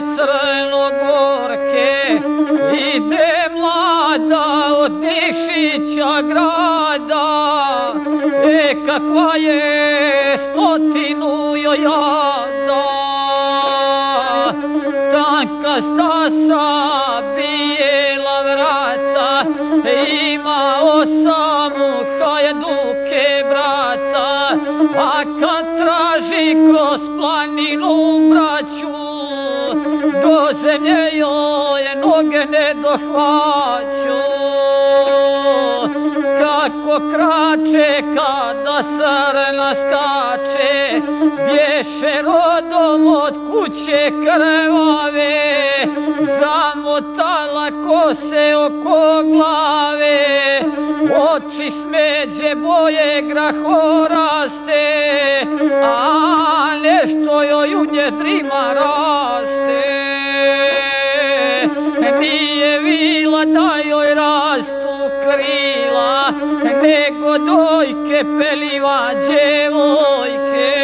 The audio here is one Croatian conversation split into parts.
Crnogorke ide mlada od Nišića grada. E kakva je stotinu joj jada. Tanka stasa bijela vrata Ima osamu hajduke brata. A kad traži kroz Do zemlje joj noge ne dohvaću. Kako krače kada srna skače Bješe rodom od kuće krvave Zamotala kose oko glave. Oči smeđe boje grahoraste A nešto joj u njedrima raste Nije vila da joj rastu krila nego dojke peliva djevojke.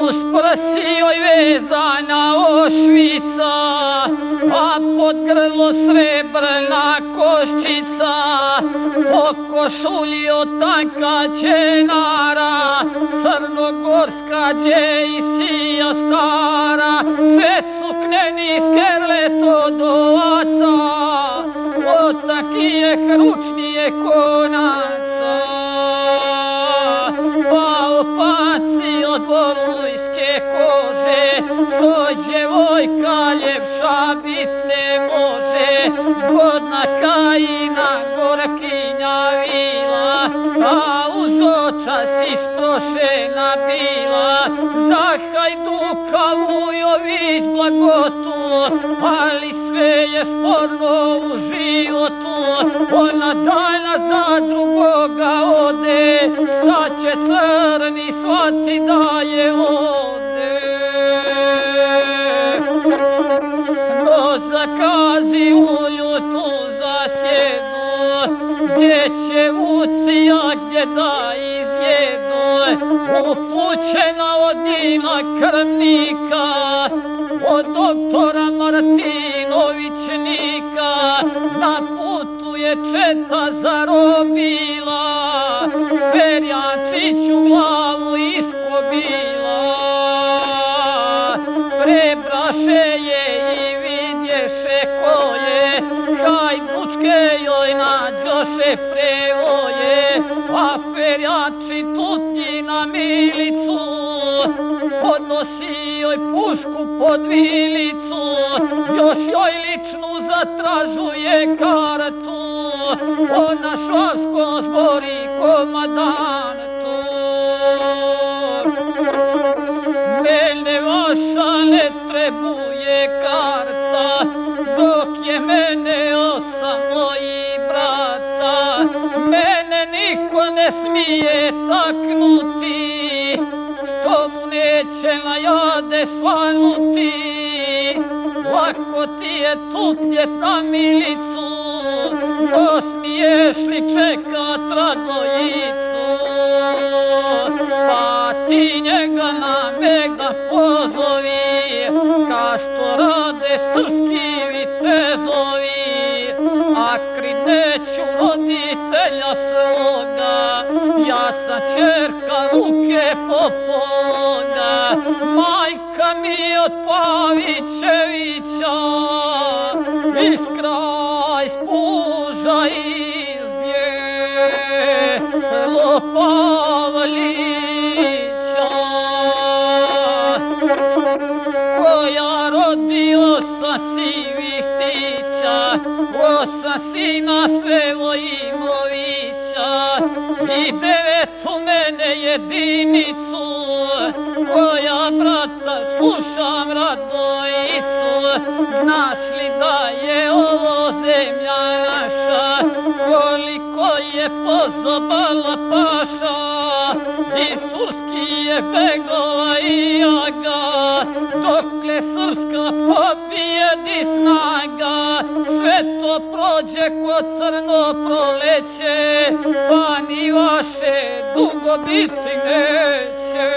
Uz prsi vezana ošvica a pod grlo srebrna koščica. Po košulji od tanka čenara crnogorska dje i sija stara. Sve sukne niske leto do oca od takije hručnije konaca. Pa opaci od volujske kože so djevojka ljepša bit ne može zgodna kajina gorkinja vila a uz očas isprošena bila hajduka Vujović blagotu ali sve je sporno u životu. Ona dana za drugoga ode sad će crni svati da je ode no zakazi upućena od njima krvnika od doktora Martinovićnika. Na putu je četa zarobila Perjačiću glavu iskobila. Prebraše je i vidješe koje hajdučke joj nađoše a perjači tutnji na milicu podnosi joj pušku pod vilicu još joj ličnu zatražuje kartu. Ona švavsko zbori komadantu ne smije taknuti što mu neće na jade svanuti. Lako ti je tutnjet na milicu no smiješ li čekat radnojicu pa ti njega na megda pozovi ja sam čerka ruke popoga majka mi od Pavićevića. Iz kraj spuža izbje Pavlića koja rodio sa sivih tića osam sina i jedinicu koja brata slušam radojicu znaš li da je ovo zemlja je pozobala paša iz Turski je begova i jaga. Dokle srpska pobijedi snaga sve to prođe ko crno proleće pa ni vaše dugo biti neće.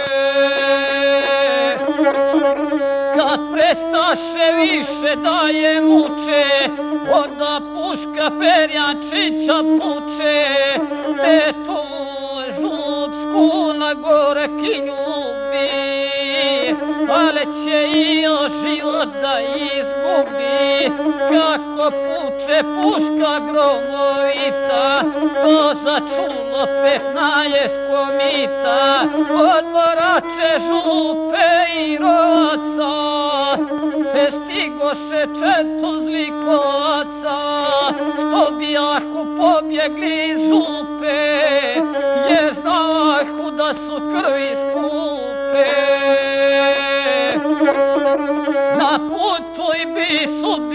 Kad prestaše više da je muče, puška perjačića puče, te tu župsku na gore kinjubi, ale će i život da izgubi, kako puče puška gromovita, to začulo petnaest komita, odvorače župe i roca, stigoše četu zlikovaca, što bijahu pobjegli iz župe, jer znahu da su krvi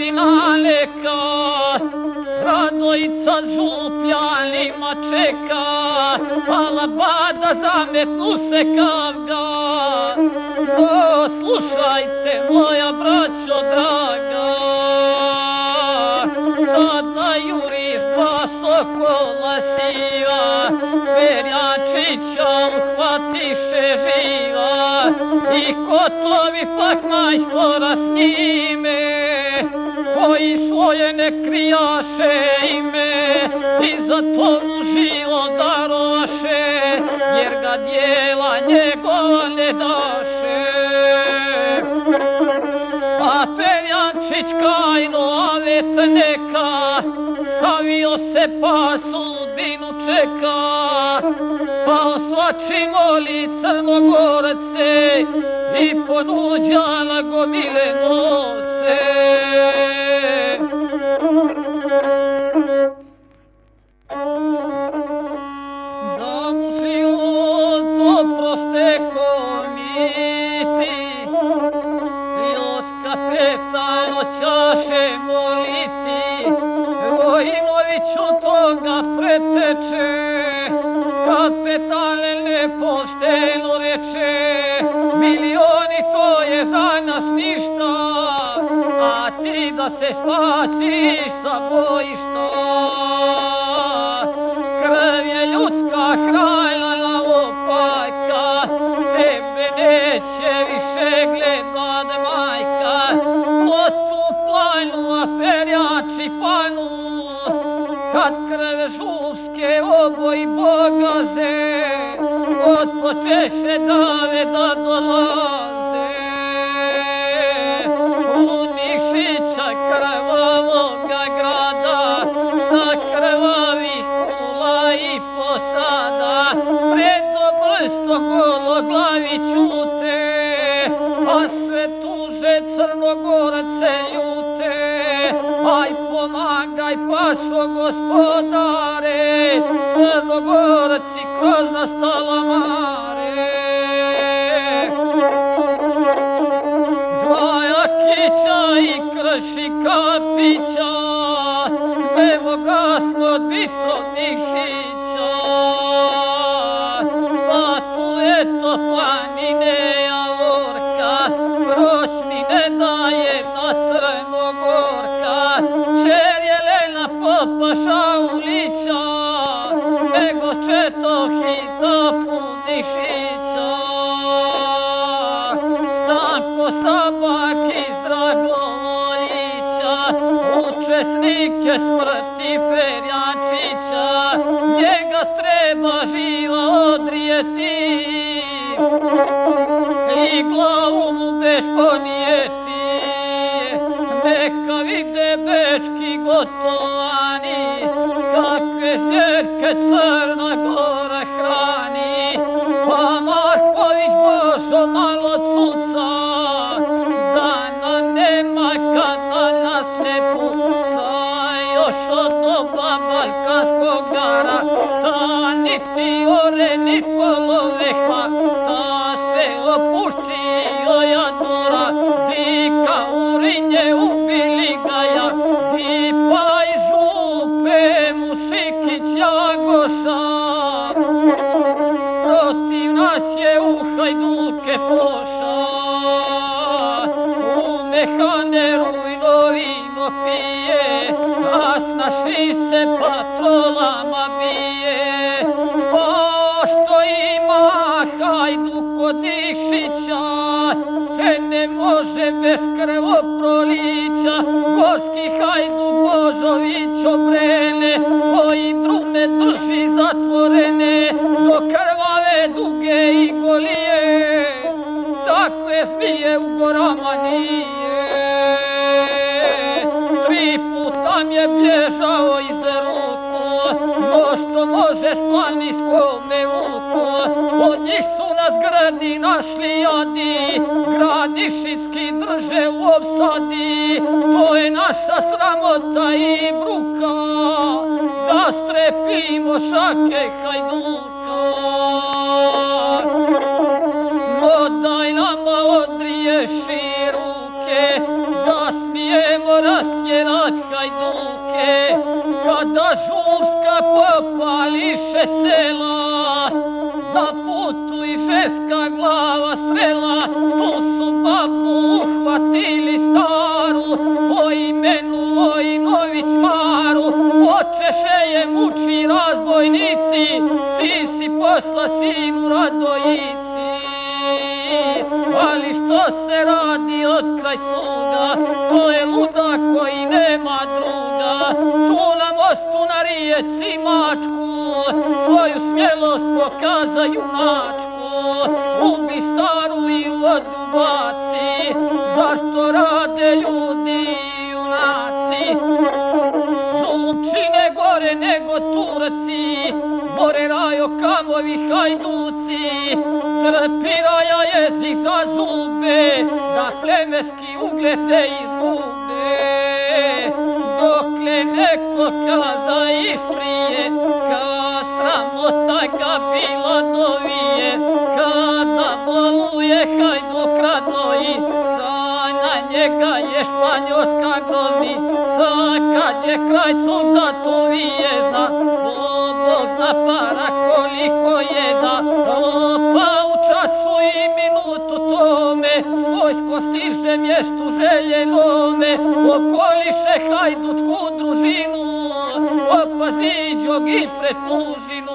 bi sudbina neka, Radojica župljanima čeka, ala bada zametnu se kavga. O, slušajte, moja braćo draga, kad najuriš dva sokola siva, Perjačića uhvatiše živa, i kotovi pak majstora s koji svoje ne krijaše ime i zato mu živo darovaše jer ga dijela njegova ne daše. A Perjančić kajno avet neka savio se pa sudbinu čeka pa osvači moli crnogorce i ponuđa na gomile novce. Preteče, kapetane nepošteno reče, milioni to je za nas ništa, a ti da se spasiš sa bojišta. Od počeše dave da dolaze. U Nikšića krvavoga grada, sa krvavih kula i posada, predo brsto golo glavi ćute, a sve tuže crnogorce ljute. Aj pomagaj pašo gospodare, crnogorci kroz nas talamare. Dvajakića i krši kapića, evo ga smo od bitog Nikšića. Pa tu eto planine Popa Šaulića, nego četo hita pun Nikšića. Stanko Sabak iz Dragolića, učesnike smrti Perjačića, njega treba živa odrijeti i glavu mu beš ponijeti. Neka vide bečki gotovani, zvjerke Crna Gora hrani, pa Marković Božo malo cuca, da nam nema kada nas ne puca, još od doba Balkanskog gara, ta niti ore, ni polove hvata, se patrolama bije. Pošto ima Hajduk od Nikšića, te ne može bez krvoprolića, gorski hajdu Božović obrene, koji drume drži zatvorene, do krvave duge i golije, takve smije u gorama nije. Tri put nam je bježao iz možeš planiskome vuku, od njih su nas gradi našli jadi, grad Nišicki drže u obsadi, to je naša sramota i bruka, da strepimo šake hajduka. Žurska popališe sela, na putu i ženska glava srela, tu su babu uhvatili staru, po imenu Vojinović Maru, očeše je muči razbojnici, ti si posla sinu Radojici. Ali što se radi od kraj cuga, to je luda koji nema druga, tu na mostu na rijeci mačku, svoju smjelost pokaza junačku, ubi staru i vodu baci, zašto rade ljudi junaci? Čine gore nego Turci, more rajo kamovi hajduci, trpiraja jezik za zube, da plemeski ugled ne izgube. Dokle neko kaza isprije, ka sramota ga bila dovije, kada boluje hajduk radoji, sa na njega je španjolska grozni, sa kad je cug zato vijezna, Bog zna para koliko je da, pa stiže mjestu željenome, okoliše hajdučku družinu, opaziđog i pred plužinu.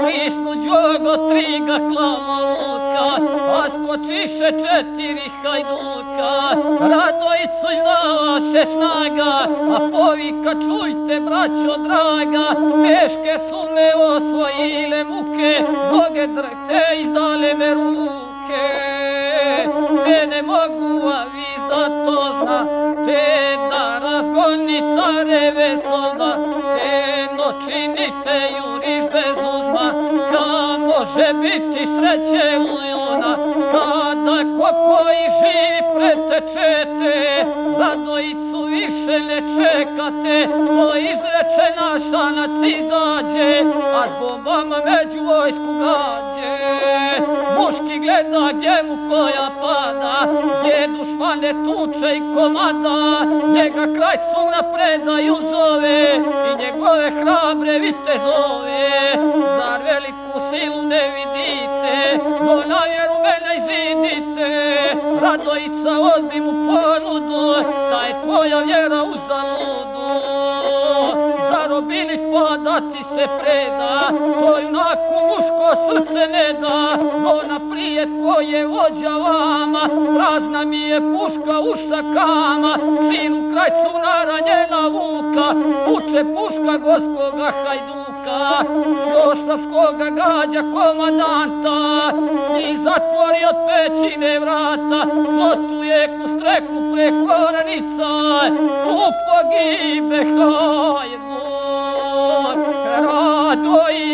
Krisnu džogo triga klala luka, a skočiše četiri hajduka, Radojicu znaše snaga, a povika čujte braćo draga, teške su me osvojile muke, noge drhte izdale me ruke. Te ne mogu, a vi zato zna, te da razgoni careve solda, te nočinite juriš bez uzma, ka može biti sreće uljona, kada ko koji živi pretečete, radojicu više ne čekate, to izreče naša nacizađe, a s bombama među vojsku gađe. Muški gleda gdje mu koja pada, gdje dušmane tuče i komada, njega kraj na predaju zove i njegove hrabre vite zove. Zar veliku silu ne vidite, no na vjeru mene izvidite, Radojica odbi mu ponudu, ta je tvoja vjera uzaludu. Zarobiliš pa da ti se preda, to junaku muško srce ne da, no naprijed ko je vođa vama, prazna mi je puška u šakama, sinu kraj cunara njena vuka, uče puška goskoga hajduka, Jošlavskoga gađa komadanta, i zatvori od pećine vrata, plotuje ku streku preko ranica, tu pogibe hajdu. dois.